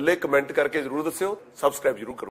थले कमेंट करके ज़रूर दस्यो सबसक्राइब ज़रूर करो।